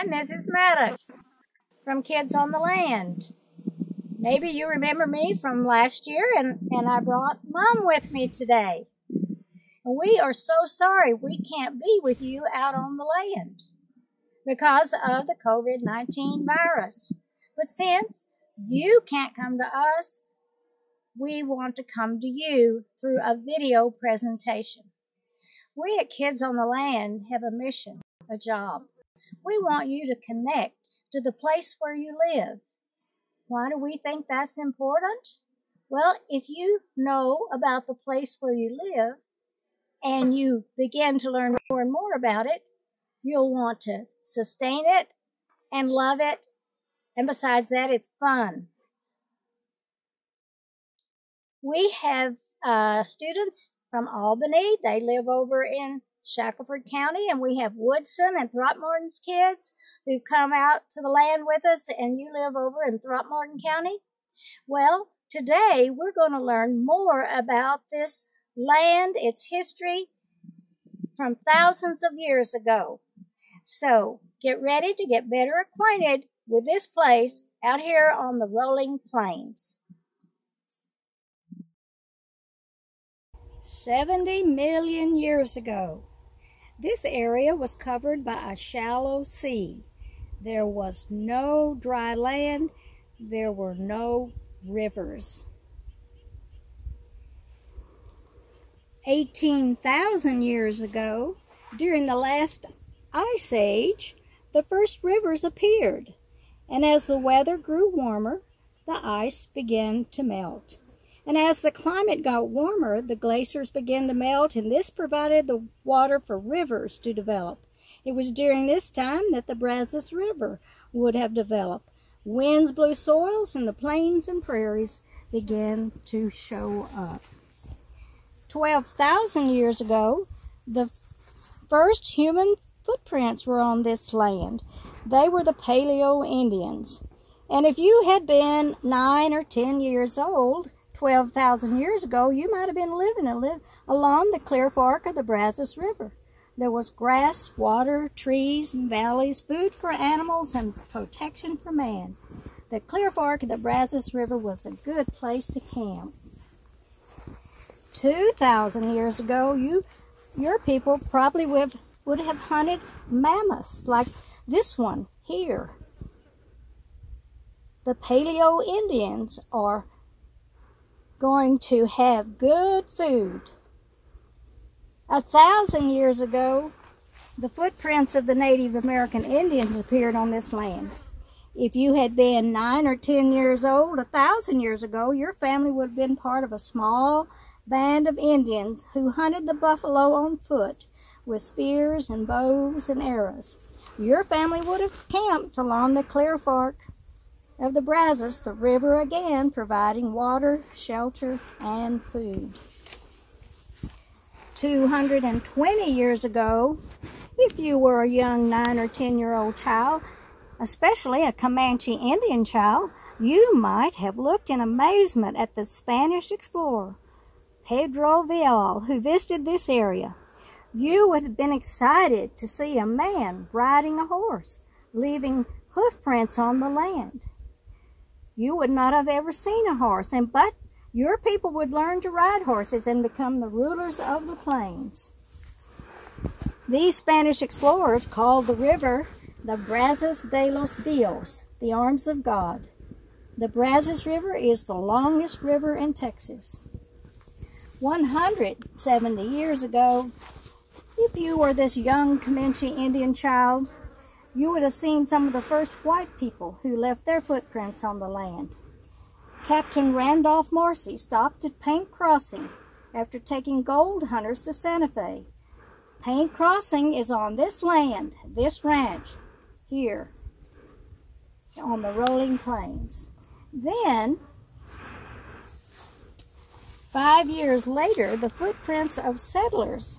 I'm Mrs. Maddox from Kids on the Land. Maybe you remember me from last year, and, and I brought Mom with me today. And we are so sorry we can't be with you out on the land because of the COVID 19 virus. But since you can't come to us, we want to come to you through a video presentation. We at Kids on the Land have a mission, a job. We want you to connect to the place where you live. Why do we think that's important? Well, if you know about the place where you live and you begin to learn more and more about it, you'll want to sustain it and love it. And besides that, it's fun. We have uh, students from Albany. They live over in Shackelford County, and we have Woodson and Throckmorton's kids who've come out to the land with us, and you live over in Throckmorton County. Well, today we're going to learn more about this land, its history from thousands of years ago. So get ready to get better acquainted with this place out here on the rolling plains. 70 million years ago, this area was covered by a shallow sea. There was no dry land. There were no rivers. 18,000 years ago, during the last ice age, the first rivers appeared. And as the weather grew warmer, the ice began to melt. And as the climate got warmer, the glaciers began to melt, and this provided the water for rivers to develop. It was during this time that the Brazos River would have developed. Winds blew soils, and the plains and prairies began to show up. 12,000 years ago, the first human footprints were on this land. They were the Paleo Indians. And if you had been nine or ten years old, 12,000 years ago, you might have been living along the Clear Fork of the Brazos River. There was grass, water, trees, and valleys, food for animals, and protection for man. The Clear Fork of the Brazos River was a good place to camp. 2,000 years ago, you, your people probably would would have hunted mammoths like this one here. The Paleo Indians are going to have good food. A thousand years ago, the footprints of the Native American Indians appeared on this land. If you had been nine or ten years old a thousand years ago, your family would have been part of a small band of Indians who hunted the buffalo on foot with spears and bows and arrows. Your family would have camped along the Clear Fork of the Brazos, the river again providing water, shelter, and food. 220 years ago, if you were a young 9 or 10 year old child, especially a Comanche Indian child, you might have looked in amazement at the Spanish explorer, Pedro Vial, who visited this area. You would have been excited to see a man riding a horse, leaving hoofprints on the land you would not have ever seen a horse, and but your people would learn to ride horses and become the rulers of the plains. These Spanish explorers called the river the Brazos de los Dios, the arms of God. The Brazos River is the longest river in Texas. 170 years ago, if you were this young Comanche Indian child, you would have seen some of the first white people who left their footprints on the land. Captain Randolph Marcy stopped at Paint Crossing after taking gold hunters to Santa Fe. Paint Crossing is on this land, this ranch, here, on the rolling plains. Then, five years later, the footprints of settlers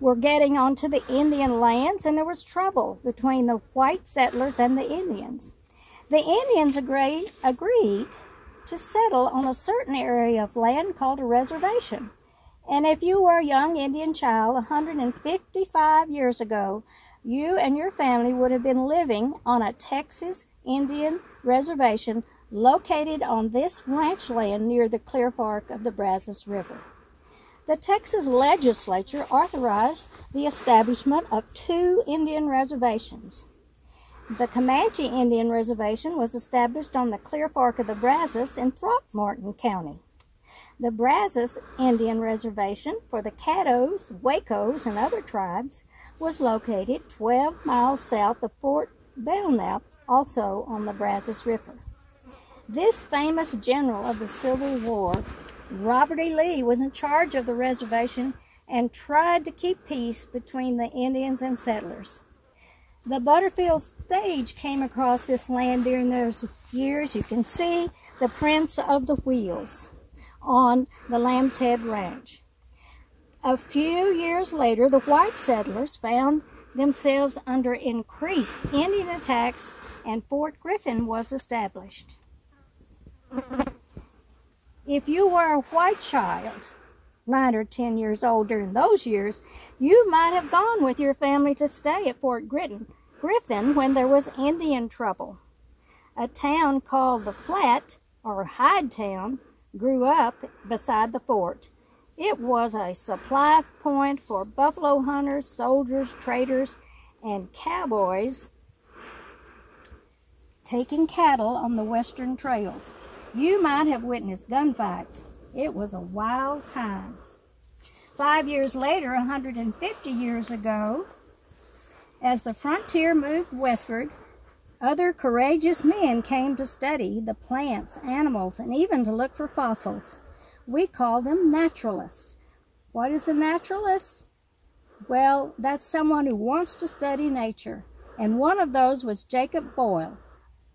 were getting onto the Indian lands and there was trouble between the white settlers and the Indians. The Indians agreed, agreed to settle on a certain area of land called a reservation. And if you were a young Indian child 155 years ago, you and your family would have been living on a Texas Indian reservation located on this ranch land near the Clear Fork of the Brazos River. The Texas legislature authorized the establishment of two Indian reservations. The Comanche Indian Reservation was established on the Clear Fork of the Brazos in Throckmorton County. The Brazos Indian Reservation for the Caddos, Wacos, and other tribes was located 12 miles south of Fort Belknap, also on the Brazos River. This famous general of the Civil War, Robert E. Lee, was in charge of the reservation and tried to keep peace between the Indians and settlers. The Butterfield stage came across this land during those years. You can see the prints of the wheels on the Lambshead Ranch. A few years later, the white settlers found themselves under increased Indian attacks and Fort Griffin was established. If you were a white child, nine or ten years old during those years, you might have gone with your family to stay at Fort Griffin, Griffin when there was Indian trouble. A town called the Flat, or Hide Town, grew up beside the fort. It was a supply point for buffalo hunters, soldiers, traders, and cowboys taking cattle on the western trails. You might have witnessed gunfights. It was a wild time. Five years later, 150 years ago, as the frontier moved westward, other courageous men came to study the plants, animals, and even to look for fossils. We call them naturalists. What is a naturalist? Well, that's someone who wants to study nature. And one of those was Jacob Boll.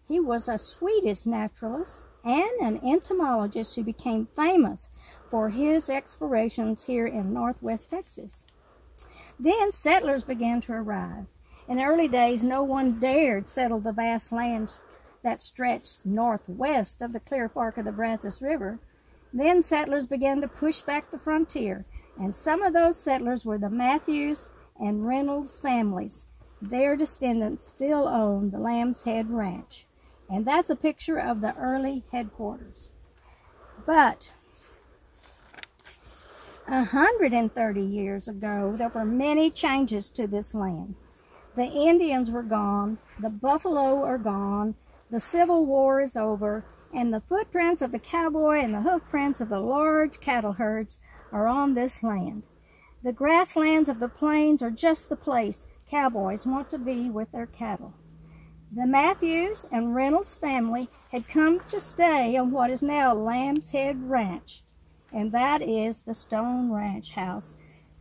He was a Swedish naturalist and an entomologist who became famous for his explorations here in northwest Texas. Then settlers began to arrive. In the early days, no one dared settle the vast lands that stretched northwest of the Clear Fork of the Brazos River. Then settlers began to push back the frontier, and some of those settlers were the Matthews and Reynolds families. Their descendants still own the Lambshead Ranch. And that's a picture of the early headquarters. But 130 years ago, there were many changes to this land. The Indians were gone, the buffalo are gone, the Civil War is over, and the footprints of the cowboy and the hoofprints of the large cattle herds are on this land. The grasslands of the plains are just the place cowboys want to be with their cattle. The Matthews and Reynolds family had come to stay on what is now Lambshead Ranch, and that is the stone ranch house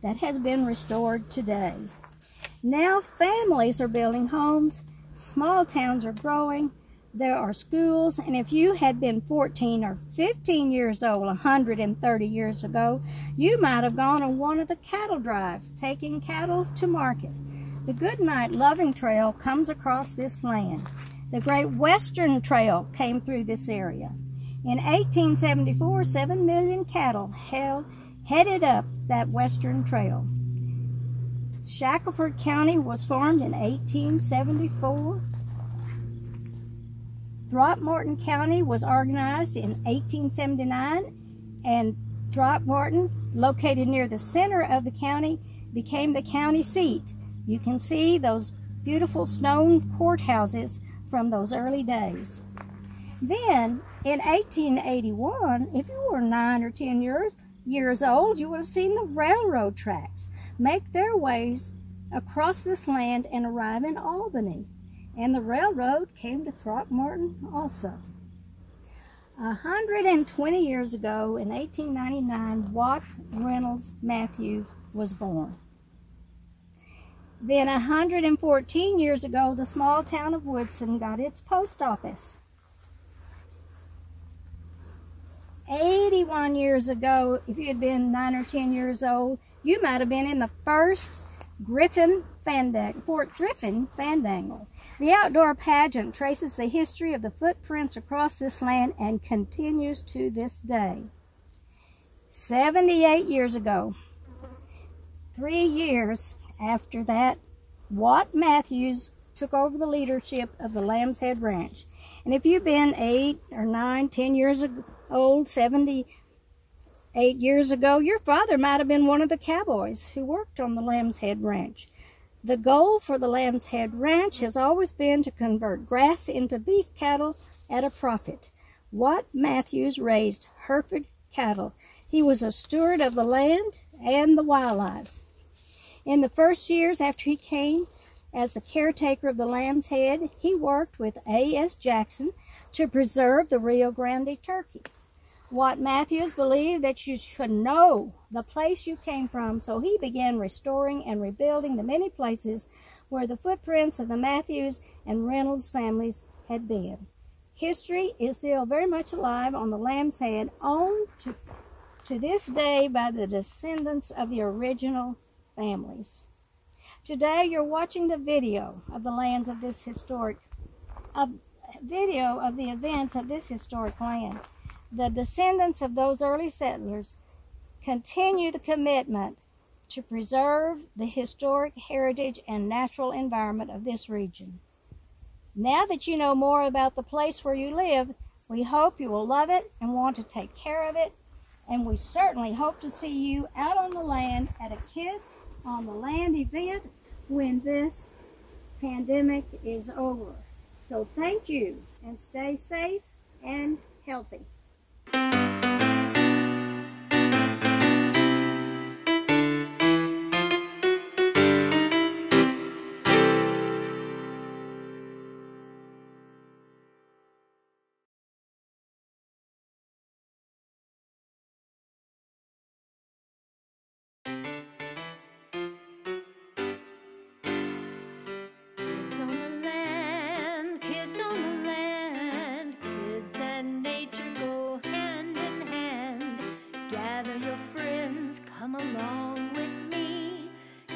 that has been restored today. Now families are building homes, small towns are growing, there are schools, and if you had been 14 or 15 years old 130 years ago, you might have gone on one of the cattle drives, taking cattle to market. The Goodnight Loving Trail comes across this land. The Great Western Trail came through this area. In 1874, 7 million cattle held, headed up that Western Trail. Shackelford County was formed in 1874. Throckmorton County was organized in 1879 and Throckmorton, located near the center of the county, became the county seat. You can see those beautiful stone courthouses from those early days. Then, in 1881, if you were 9 or 10 years, years old, you would have seen the railroad tracks make their ways across this land and arrive in Albany. And the railroad came to Throckmorton also. 120 years ago, in 1899, Watt Reynolds Matthew was born. Then 114 years ago, the small town of Woodson got its post office. 81 years ago, if you had been 9 or 10 years old, you might have been in the first Griffin Fandangle, Fort Griffin Fandangle. The outdoor pageant traces the history of the footprints across this land and continues to this day. 78 years ago, three years after that Watt Matthews took over the leadership of the Lambshead Ranch. And if you've been eight or nine, ten years old, 78 years ago, your father might have been one of the cowboys who worked on the Lambshead Ranch. The goal for the Lambshead Ranch has always been to convert grass into beef cattle at a profit. Watt Matthews raised Hereford cattle. He was a steward of the land and the wildlife. In the first years after he came as the caretaker of the Lambshead, he worked with A.S. Jackson to preserve the Rio Grande turkey. Watt Matthews believed that you should know the place you came from, so he began restoring and rebuilding the many places where the footprints of the Matthews and Reynolds families had been. History is still very much alive on the Lambshead, owned to, to this day by the descendants of the original families. Today you're watching the video of the lands of this historic, a video of the events of this historic land. The descendants of those early settlers continue the commitment to preserve the historic heritage and natural environment of this region. Now that you know more about the place where you live, we hope you will love it and want to take care of it. And we certainly hope to see you out on the land at a Kids on the Land event when this pandemic is over. So thank you and stay safe and healthy. along with me.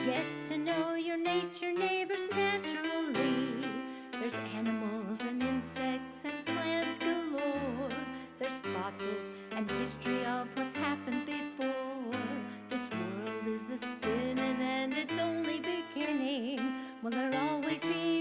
Get to know your nature neighbors naturally. There's animals and insects and plants galore. There's fossils and history of what's happened before. This world is a spinning and it's only beginning. Will there always be